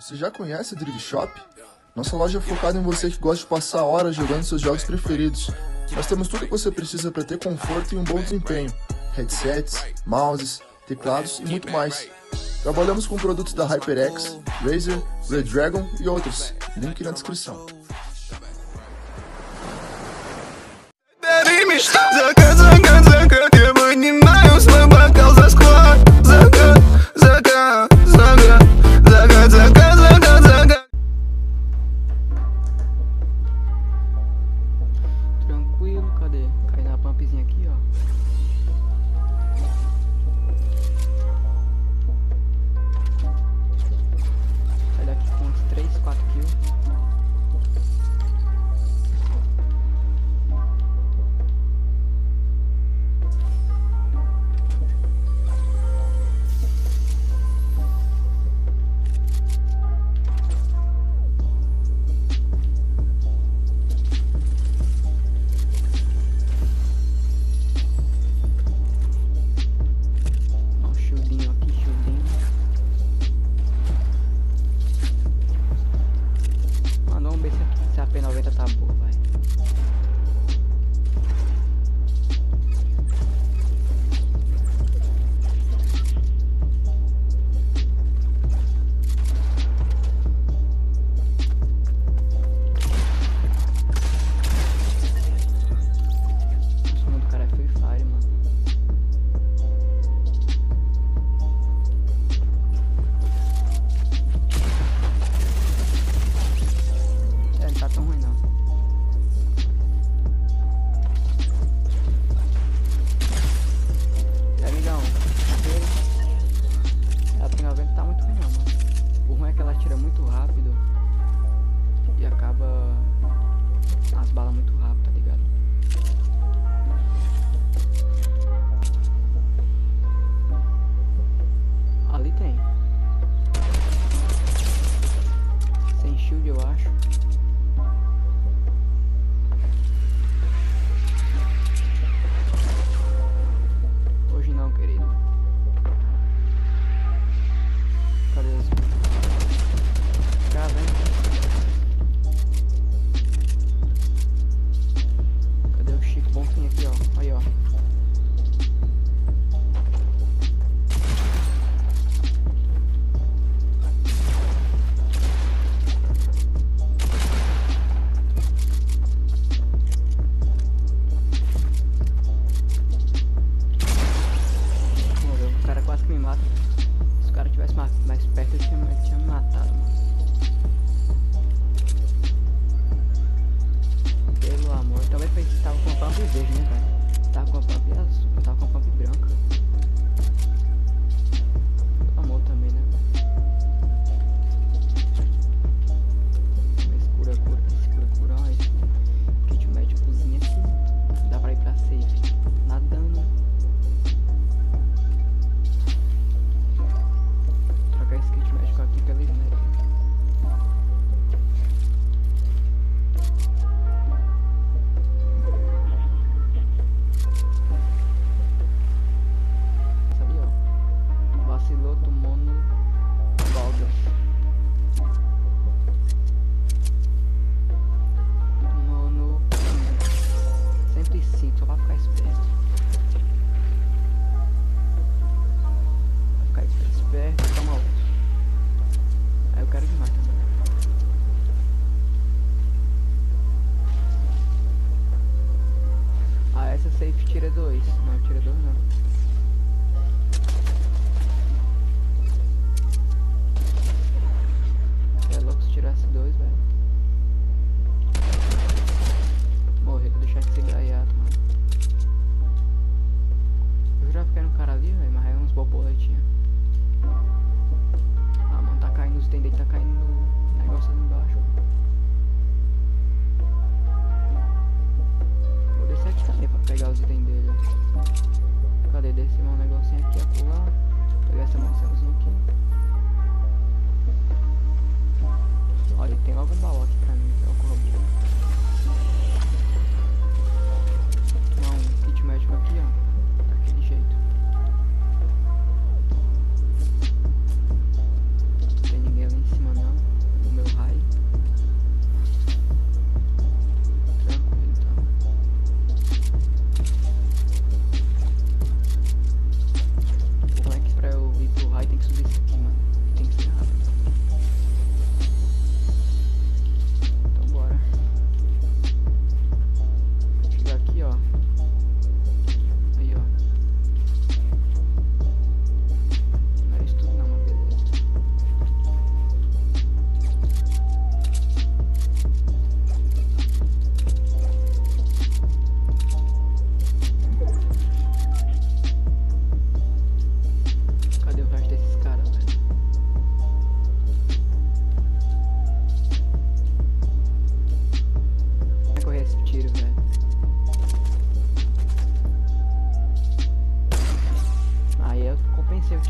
Você já conhece a Drive Shop? Nossa loja é focada em você que gosta de passar horas jogando seus jogos preferidos. Nós temos tudo que você precisa para ter conforto e um bom desempenho: headsets, mouses, teclados e muito mais. Trabalhamos com produtos da HyperX, Razer, Red Dragon e outros. Link na descrição. back. estender tá caindo no negócio ali embaixo. Vou descer aqui também pra pegar os itens dele. Cadê? Descer um negocinho aqui, acolá. Pegar essa mansãozinha aqui. Olha, tem logo um baú aqui pra mim.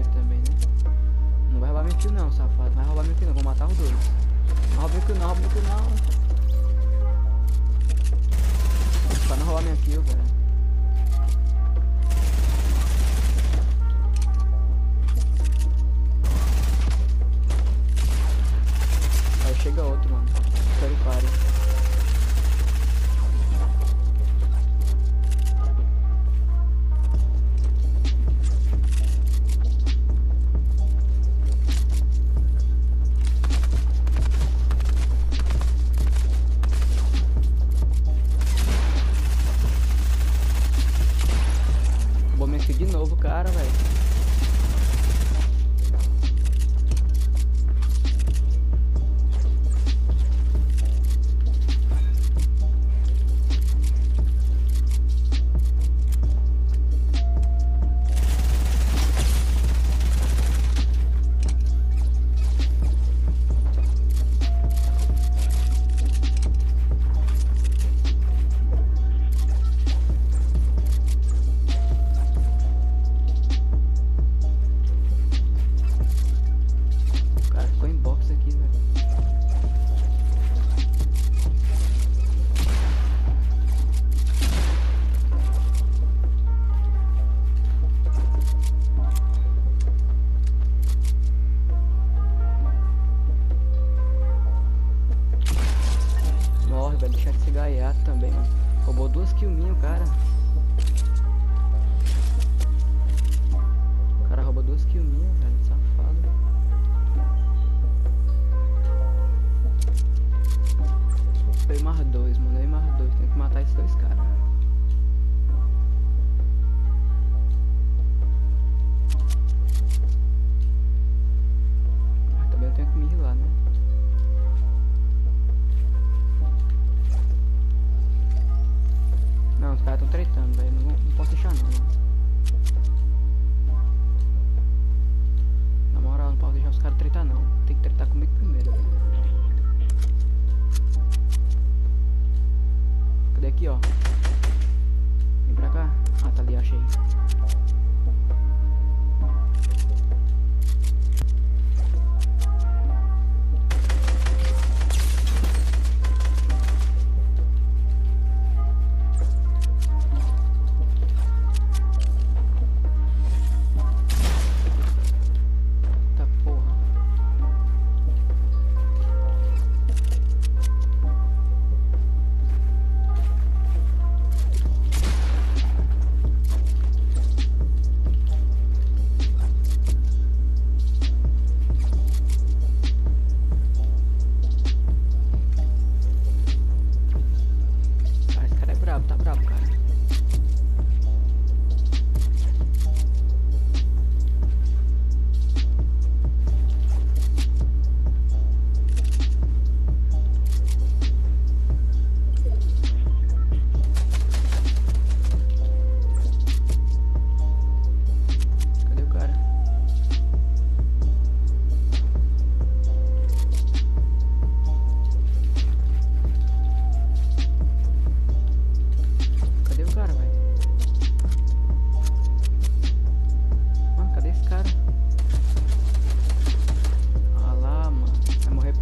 também, né? Não vai roubar meu kill não, safado. Não vai roubar meu kill não, vou matar os dois. Não rouba meu não, rouba meu não. Pra não roubar minha kill, velho. Gaiato também, mano. Roubou duas kills minhas, o cara. O cara roubou duas kills minhas, velho. Safado. E mais dois, mano. Mais dois. Tem que matar esses dois caras. Aqui, ó? Vem pra cá. Ah, tá ali, achei.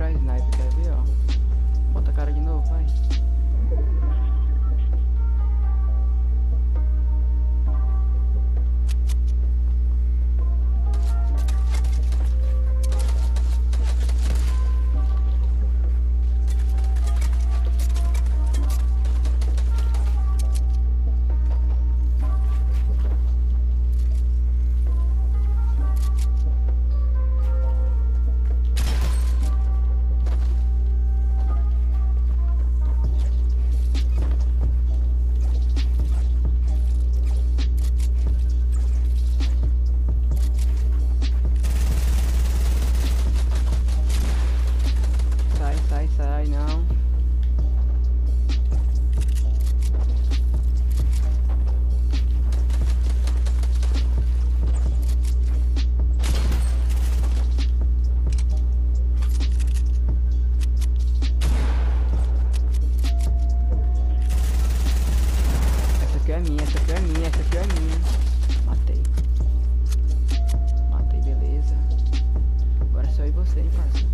Pra sniper, quer ver, ó? Bota a cara de novo, vai. aqui é minha, essa aqui é minha, essa aqui é minha. Matei. Matei, beleza. Agora é só ir você, hein, parceiro.